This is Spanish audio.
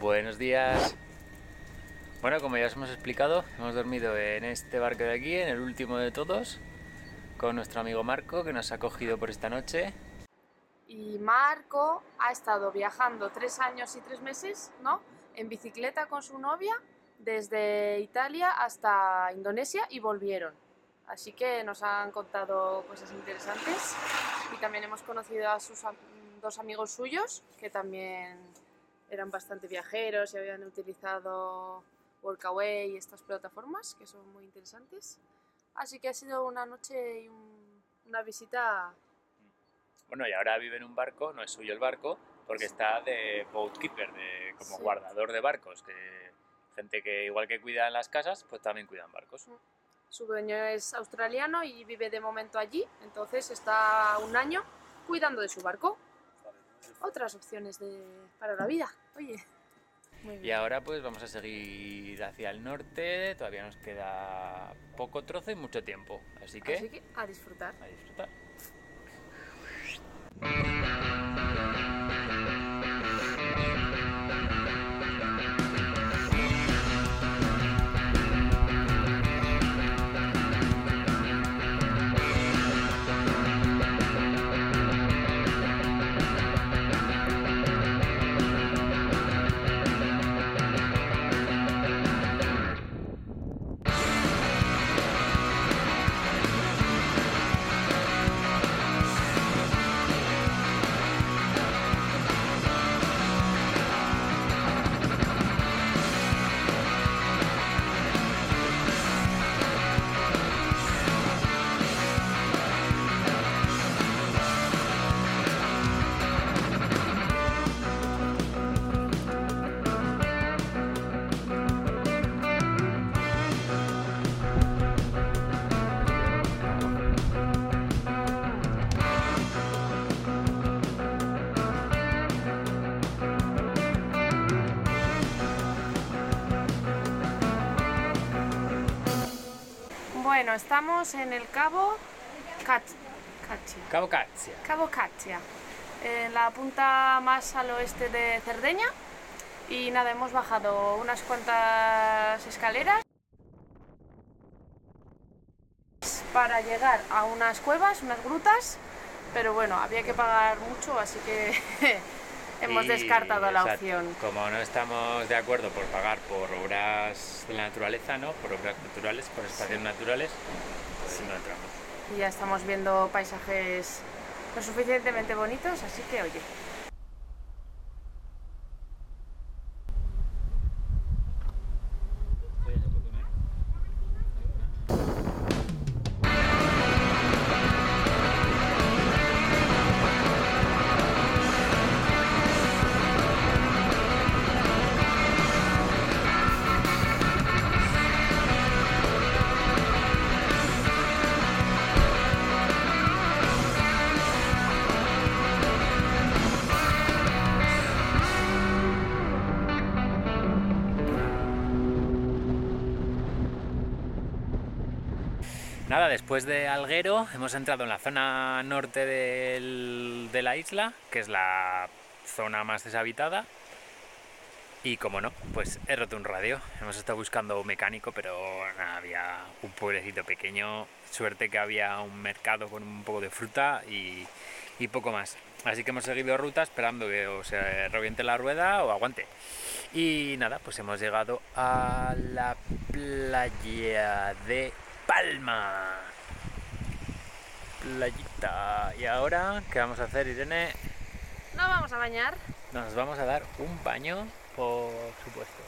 Buenos días. Bueno, como ya os hemos explicado, hemos dormido en este barco de aquí, en el último de todos, con nuestro amigo Marco, que nos ha cogido por esta noche. Y Marco ha estado viajando tres años y tres meses, ¿no? En bicicleta con su novia desde Italia hasta Indonesia y volvieron. Así que nos han contado cosas interesantes y también hemos conocido a sus dos amigos suyos que también eran bastante viajeros y habían utilizado Workaway y estas plataformas que son muy interesantes. Así que ha sido una noche y un- una visita Bueno, y ahora vive en un barco, no es suyo el barco, porque está de boatkeeper, de, como Sí. guardador de barcos, que gente que igual que cuida en las casas, pues también cuidan barcos. Su dueño es australiano y vive de momento allí, entonces está un año cuidando de su barco. Otras opciones de, para la vida, oye. Muy Y ahora pues vamos a seguir hacia el norte, todavía nos queda poco trozo y mucho tiempo, así que, Así que a disfrutar. a disfrutar. Bueno, estamos en el Cabo Cat-. Cabo. Cabo Cachia, en la punta más al oeste de Cerdeña. Y nada, hemos bajado unas cuantas escaleras para llegar a unas cuevas, unas grutas. Pero bueno, había que pagar mucho, así que hemos Y, descartado la opción. Como no estamos de acuerdo por pagar por obras de la naturaleza, ¿no? Por obras naturales, por espacios naturales, pues no entramos. Y ya estamos viendo paisajes lo suficientemente bonitos, así que oye. Nada, después de Alguero hemos entrado en la zona norte de la isla, que es la zona más deshabitada. Y como no, pues he roto un radio. Hemos estado buscando un mecánico, pero había un pueblecito pequeño. Suerte que había un mercado con un poco de fruta y, y poco más. Así que hemos seguido ruta esperando que o se reviente la rueda o aguante. Y nada, pues hemos llegado a la playa de Palma. Playita. Y ahora, ¿qué vamos a hacer, Irene? Nos vamos a bañar. Nos vamos a dar un baño, por supuesto.